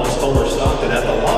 almost Homer Stockton at the line.